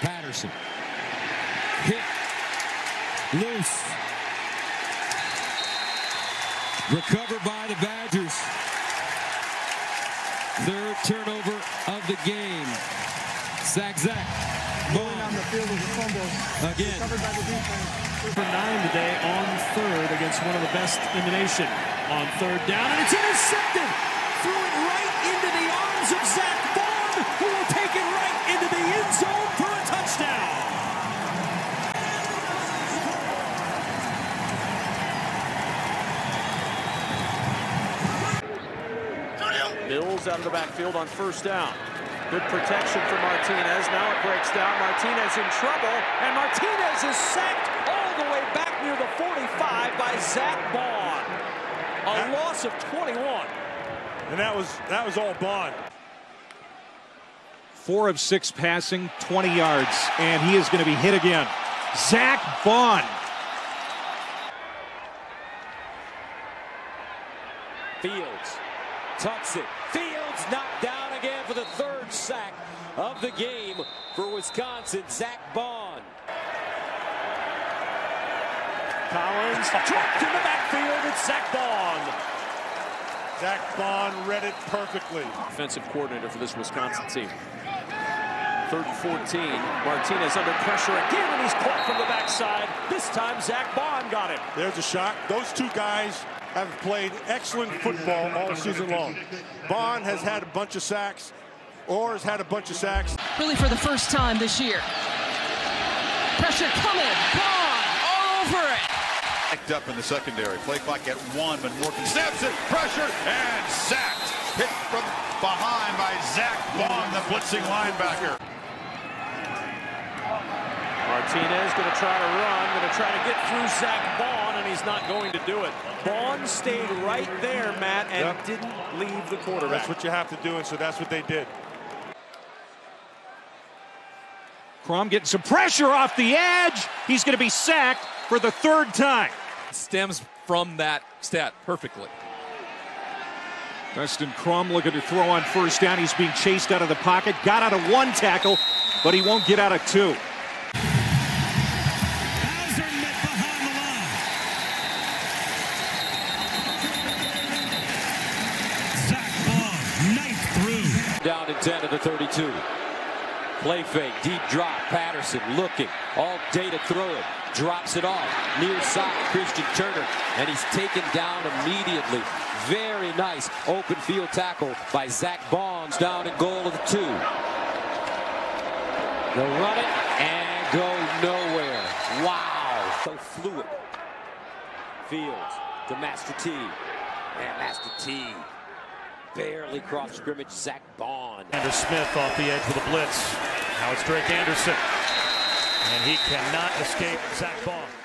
Patterson. Hit. Loose. Recovered by the Badgers. Third turnover of the game. Zack Zack. Going on the field with a fumble. Again. Covered by the defense. For nine today on third against one of the best in the nation. On third down, and it's intercepted. Threw it right into the arms of Zack Baun, who will take it right into the end zone for a touchdown. Mills out of the backfield on first down. Good protection for Martinez. Now it breaks down. Martinez in trouble, and Martinez is sacked all the way back near the 45 by Zack Baun. A loss of 21. And that was that was all Baun. Four of six passing, 20 yards, and he is going to be hit again. Zack Baun. Fields tucks it. Fields knocked down again for the third sack of the game for Wisconsin. Zack Baun. Collins dropped in the backfield. It's Zack Baun. Zack Baun read it perfectly. Offensive coordinator for this Wisconsin team. Third and 14. Martinez under pressure again, and he's caught from the backside. This time, Zack Baun got him. There's a shot. Those two guys have played excellent football all season long. Baun has had a bunch of sacks. Orr has had a bunch of sacks. really for the first time this year. Pressure coming. Gone. All over it. Backed up in the secondary. Play clock at one, but Morgan snaps it, pressured, and sacked. Hit from behind by Zack Baun, the blitzing linebacker. Martinez going to try to run, going to try to get through Zack Baun, and he's not going to do it. Baun stayed right there, Matt, and Yep. didn't leave the quarterback. That's what you have to do, and so that's what they did. Crum getting some pressure off the edge. He's going to be sacked for the third time. Stems from that stat perfectly. Dustin Crum looking to throw on first down. He's being chased out of the pocket. Got out of one tackle, but he won't get out of two. To 10 of the 32. Play fake, deep drop. Patterson looking all day to throw it. Drops it off. Near side, Christian Turner. And he's taken down immediately. Very nice open field tackle by Zack Bauns down at goal of the two. They'll run it and go nowhere. Wow. So fluid. Fields to Master T. And Master T barely crossed scrimmage. Zack Baun. Andrew Smith off the edge with a blitz. Now it's Drake Anderson. And he cannot escape Zack Baun.